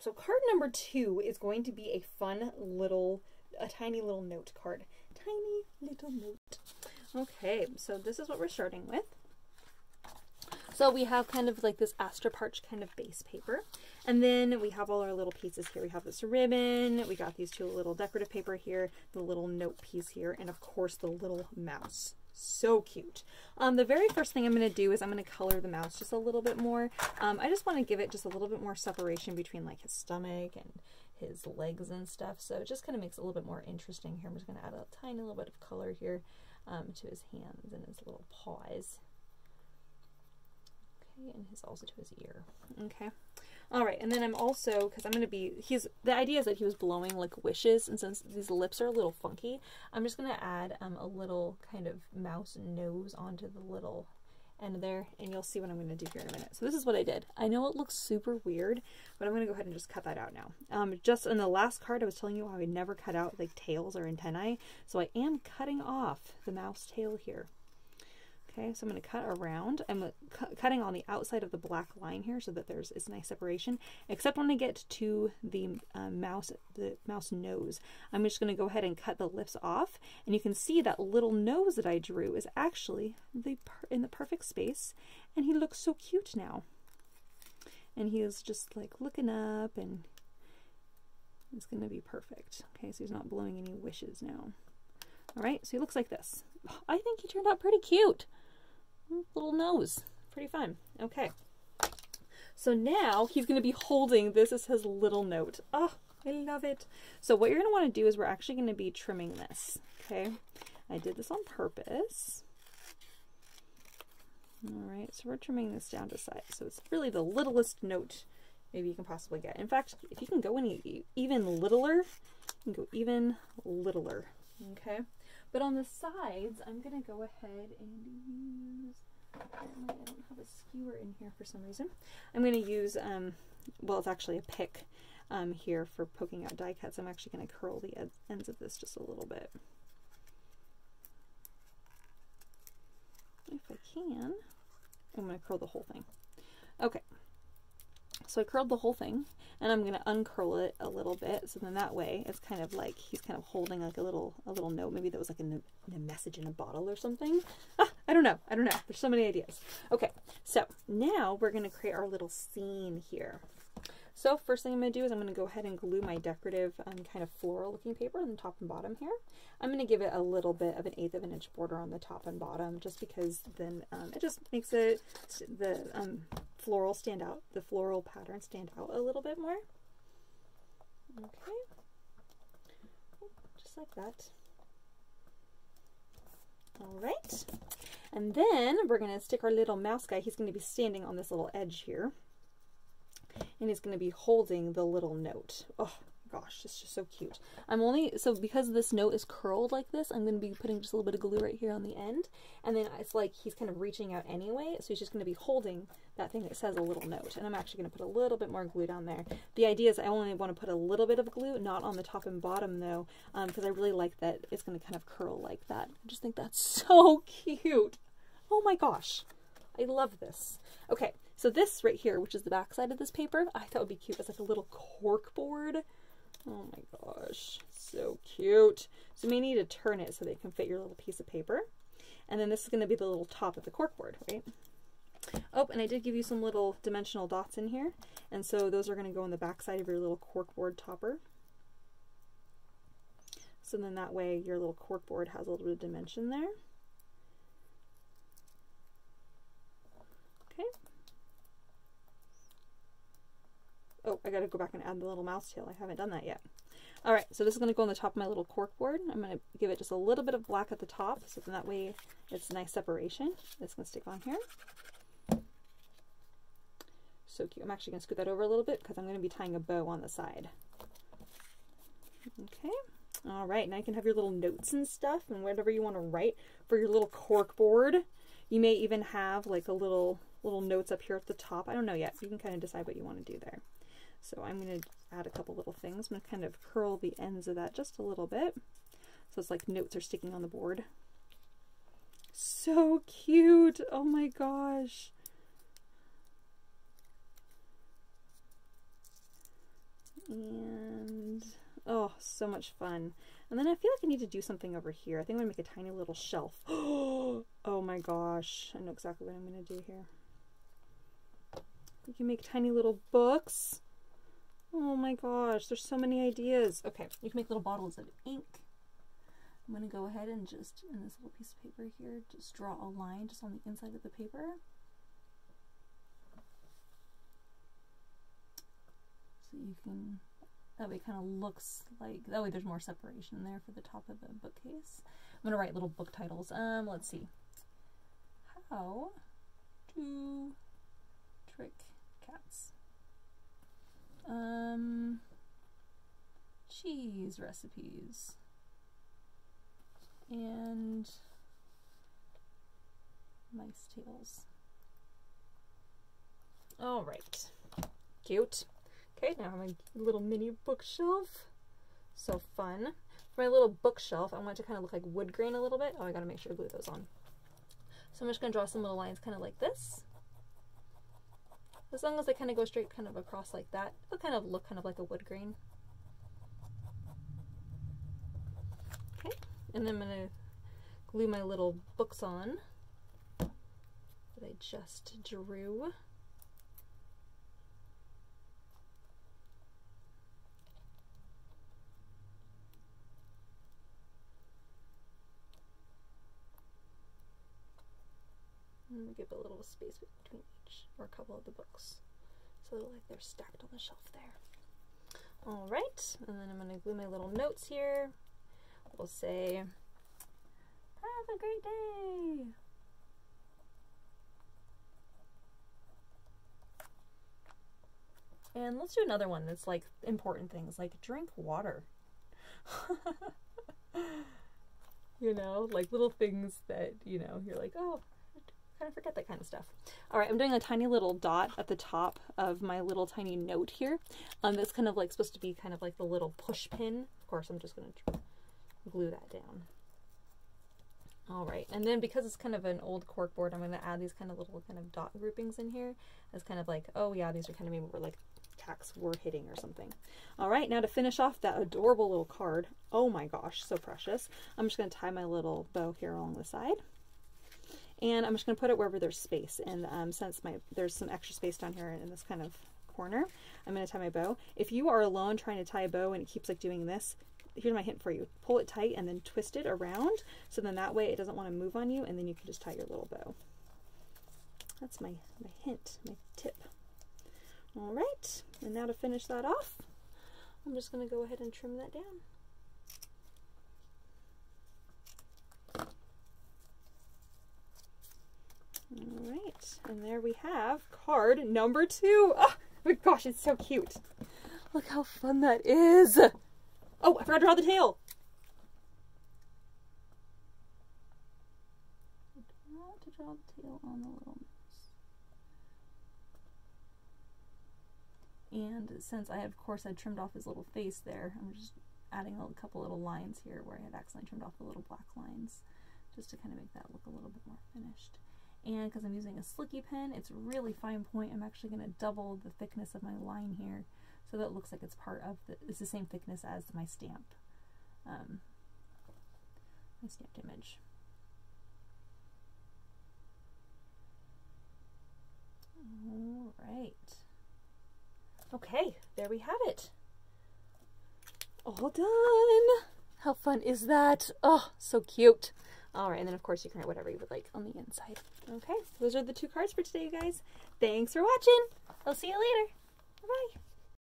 so card number two is going to be a fun little, a tiny little note card. Tiny little note. Okay, so this is what we're starting with. So we have kind of like this Astroparche kind of base paper. And then we have all our little pieces here. We have this ribbon, we got these two little decorative paper here, the little note piece here, and of course the little mouse. So cute. Um, the very first thing I'm going to do is I'm going to color the mouse just a little bit more. Um, I just want to give it just a little bit more separation between like his stomach and his legs and stuff. So it just kind of makes it a little bit more interesting here. I'm just going to add a tiny little bit of color here um, to his hands and his little paws. Okay, and his also to his ear. Okay. All right, and then I'm also, because I'm to be, he's, the idea is that he was blowing like wishes, and since these lips are a little funky, I'm just to add um, a little kind of mouse nose onto the little end there, and you'll see what I'm to do here in a minute. So this is what I did. I know it looks super weird, but I'm to go ahead and just cut that out now. Um, just in the last card, I was telling you how I would never cut out like tails or antennae, so I am cutting off the mouse tail here. Okay, so I'm going to cut around. I'm cu cutting on the outside of the black line here so that there's it's nice separation, except when I get to the uh, mouse the mouse nose. I'm just going to go ahead and cut the lips off, and you can see that little nose that I drew is actually the in the perfect space, and he looks so cute now. And he is just like looking up, and it's going to be perfect. Okay, so he's not blowing any wishes now. All right, so he looks like this. I think he turned out pretty cute little nose. Pretty fun. Okay. So now he's going to be holding this as his little note. Oh, I love it. So what you're going to want to do is we're actually going to be trimming this. Okay. I did this on purpose. All right. So we're trimming this down to size. So it's really the littlest note maybe you can possibly get. In fact, if you can go any even littler, you can go even littler. Okay. But on the sides, I'm going to go ahead and use, I don't have a skewer in here for some reason. I'm going to use, um, well, it's actually a pick um, here for poking out die cuts. I'm actually going to curl the ed ends of this just a little bit. If I can, I'm going to curl the whole thing. Okay, so I curled the whole thing and I'm going to uncurl it a little bit. So then that way it's kind of like he's kind of holding like a little a little note. Maybe that was like a, a message in a bottle or something. Ah, I don't know. I don't know. There's so many ideas. Okay, so now we're going to create our little scene here. So first thing I'm going to do is I'm going to go ahead and glue my decorative um, kind of floral looking paper on the top and bottom here. I'm going to give it a little bit of an eighth of an inch border on the top and bottom just because then um, it just makes it the um, floral stand out, the floral pattern stand out a little bit more. Okay, just like that. All right, and then we're going to stick our little mouse guy. He's going to be standing on this little edge here and he's going to be holding the little note. Oh gosh, it's just so cute. I'm only, so because this note is curled like this, I'm going to be putting just a little bit of glue right here on the end. And then it's like he's kind of reaching out anyway, so he's just going to be holding that thing that says a little note. And I'm actually going to put a little bit more glue down there. The idea is I only want to put a little bit of glue, not on the top and bottom though, because um, I really like that it's going to kind of curl like that. I just think that's so cute. Oh my gosh. I love this. Okay, so this right here, which is the back side of this paper, I thought would be cute as like a little cork board. Oh my gosh, so cute. So you may need to turn it so that it can fit your little piece of paper. And then this is going to be the little top of the cork board, right? Oh, and I did give you some little dimensional dots in here. And so those are going to go on the back side of your little cork board topper. So then that way your little cork board has a little bit of dimension there. Okay. Oh, I gotta go back and add the little mouse tail. I haven't done that yet. All right, so this is gonna go on the top of my little cork board. I'm gonna give it just a little bit of black at the top, so then that way it's a nice separation. It's gonna stick on here. So cute. I'm actually gonna scoot that over a little bit because I'm gonna be tying a bow on the side. Okay. All right, now you can have your little notes and stuff and whatever you want to write for your little cork board. You may even have like a little little notes up here at the top. I don't know yet. You can kind of decide what you want to do there. So I'm going to add a couple little things. I'm going to kind of curl the ends of that just a little bit. So it's like notes are sticking on the board. So cute. Oh my gosh. And oh, so much fun. And then I feel like I need to do something over here. I think I'm gonna make a tiny little shelf. oh my gosh. I know exactly what I'm gonna do here. You can make tiny little books. Oh my gosh, there's so many ideas. Okay, you can make little bottles of ink. I'm to go ahead and just, in this little piece of paper here, just draw a line just on the inside of the paper. You can, that way it kind of looks like, that way there's more separation there for the top of the bookcase. I'm to write little book titles. Um, let's see. How to trick cats. Um, cheese recipes. And mice tails. All right. Cute. Okay, now I have my little mini bookshelf. So fun. For my little bookshelf, I want it to kind of look like wood grain a little bit. Oh, I gotta make sure to glue those on. So I'm just gonna draw some little lines kind of like this. As long as they kind of go straight kind of across like that, it'll kind of look kind of like a wood grain. Okay, and then I'm to glue my little books on that I just drew. And give a little space between each or a couple of the books. So like they're stacked on the shelf there. All right, and then I'm going to glue my little notes here. We'll say, have a great day. And let's do another one that's like important things, like drink water. you know, like little things that, you know, you're like, oh, kind of forget that kind of stuff. All right, I'm doing a tiny little dot at the top of my little tiny note here. Um, that's kind of like supposed to be kind of like the little push pin. Of course, I'm just going to glue that down. All right, and then because it's kind of an old cork board, I'm going to add these kind of little kind of dot groupings in here as kind of like, oh yeah, these are kind of maybe where like tacks were hitting or something. All right, now to finish off that adorable little card, oh my gosh, so precious. I'm just going to tie my little bow here along the side. And I'm just going to put it wherever there's space. And um, since my there's some extra space down here in this kind of corner, I'm going to tie my bow. If you are alone trying to tie a bow and it keeps like doing this, here's my hint for you. Pull it tight and then twist it around. So then that way it doesn't want to move on you and then you can just tie your little bow. That's my, my hint, my tip. All right, and now to finish that off, I'm just going to go ahead and trim that down. All and there we have card number two. Ah, oh my gosh, it's so cute. Look how fun that is. Oh, I forgot to draw the tail. to draw the tail on the little mouse. And since I, of course, I trimmed off his little face there, I'm just adding a couple little lines here where I had accidentally trimmed off the little black lines just to kind of make that look a little bit more finished and because I'm using a Slicci pen it's really fine point. I'm actually going to double the thickness of my line here so that it looks like it's part of the it's the same thickness as my stamp um, my stamped image. All right okay there we have it. All done. How fun is that? Oh so cute all right, and then of course you can write whatever you would like on the inside. Okay, those are the two cards for today, you guys. Thanks for watching. I'll see you later. Bye-bye.